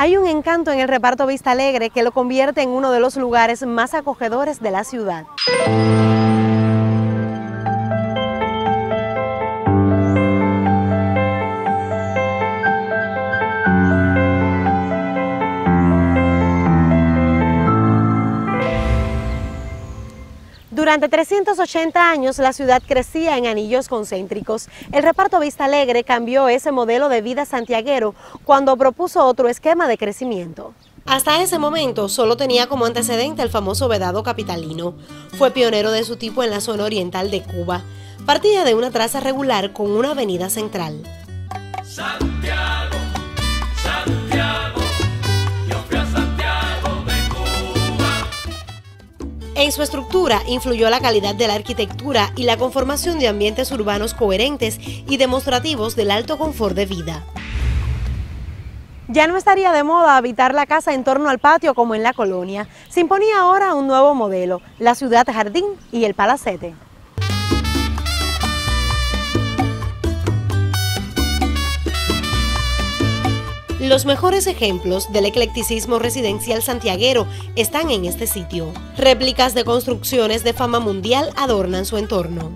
Hay un encanto en el reparto Vista Alegre que lo convierte en uno de los lugares más acogedores de la ciudad. Durante 380 años la ciudad crecía en anillos concéntricos. El reparto Vista Alegre cambió ese modelo de vida santiaguero cuando propuso otro esquema de crecimiento. Hasta ese momento solo tenía como antecedente el famoso vedado capitalino. Fue pionero de su tipo en la zona oriental de Cuba. Partía de una traza regular con una avenida central. En su estructura influyó la calidad de la arquitectura y la conformación de ambientes urbanos coherentes y demostrativos del alto confort de vida. Ya no estaría de moda habitar la casa en torno al patio como en la colonia. Se imponía ahora un nuevo modelo, la ciudad jardín y el palacete. Los mejores ejemplos del eclecticismo residencial santiaguero están en este sitio. Réplicas de construcciones de fama mundial adornan su entorno.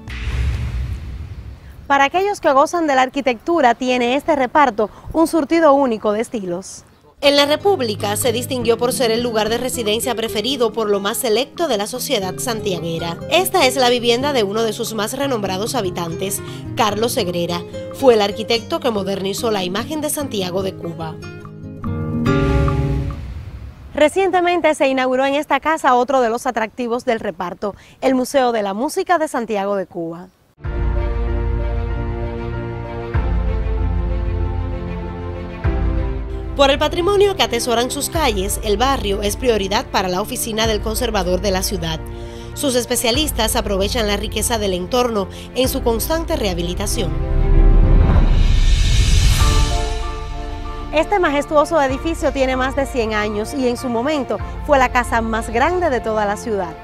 Para aquellos que gozan de la arquitectura, tiene este reparto un surtido único de estilos. En la República se distinguió por ser el lugar de residencia preferido por lo más selecto de la sociedad santiaguera. Esta es la vivienda de uno de sus más renombrados habitantes, Carlos Segrera. Fue el arquitecto que modernizó la imagen de Santiago de Cuba. Recientemente se inauguró en esta casa otro de los atractivos del reparto, el Museo de la Música de Santiago de Cuba. Por el patrimonio que atesoran sus calles, el barrio es prioridad para la oficina del conservador de la ciudad. Sus especialistas aprovechan la riqueza del entorno en su constante rehabilitación. Este majestuoso edificio tiene más de 100 años y en su momento fue la casa más grande de toda la ciudad.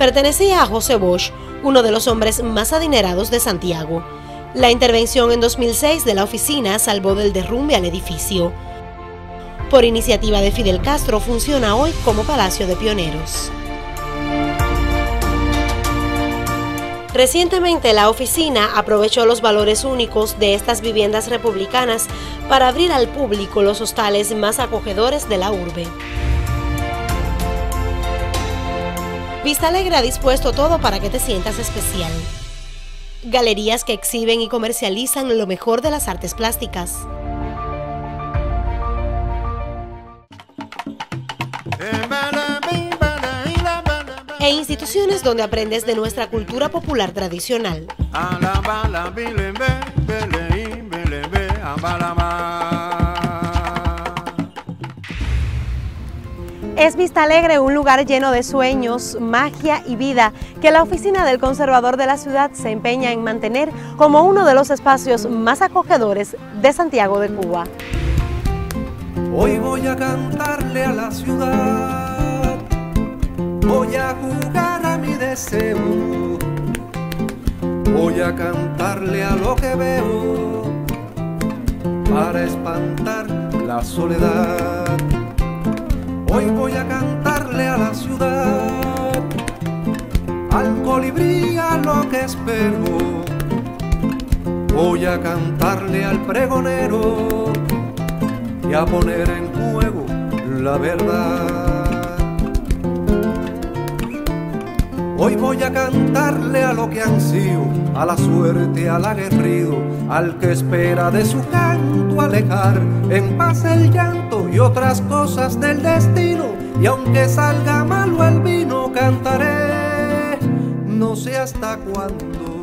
Pertenecía a José Bosch, uno de los hombres más adinerados de Santiago. La intervención en 2006 de la oficina salvó del derrumbe al edificio por iniciativa de Fidel Castro, funciona hoy como Palacio de Pioneros. Recientemente la oficina aprovechó los valores únicos de estas viviendas republicanas para abrir al público los hostales más acogedores de la urbe. Vista Alegre ha dispuesto todo para que te sientas especial. Galerías que exhiben y comercializan lo mejor de las artes plásticas e instituciones donde aprendes de nuestra cultura popular tradicional. Es Vista Alegre un lugar lleno de sueños, magia y vida que la oficina del conservador de la ciudad se empeña en mantener como uno de los espacios más acogedores de Santiago de Cuba. Hoy voy a cantarle a la ciudad, voy a jugar a mi deseo, voy a cantarle a lo que veo para espantar la soledad. Hoy voy a cantarle a la ciudad, al colibrí a lo que espero, voy a cantarle al pregonero y a poner en juego la verdad. Hoy voy a cantarle a lo que han sido, a la suerte, al aguerrido, al que espera de su canto alejar en paz el llanto y otras cosas del destino. Y aunque salga malo el vino, cantaré, no sé hasta cuándo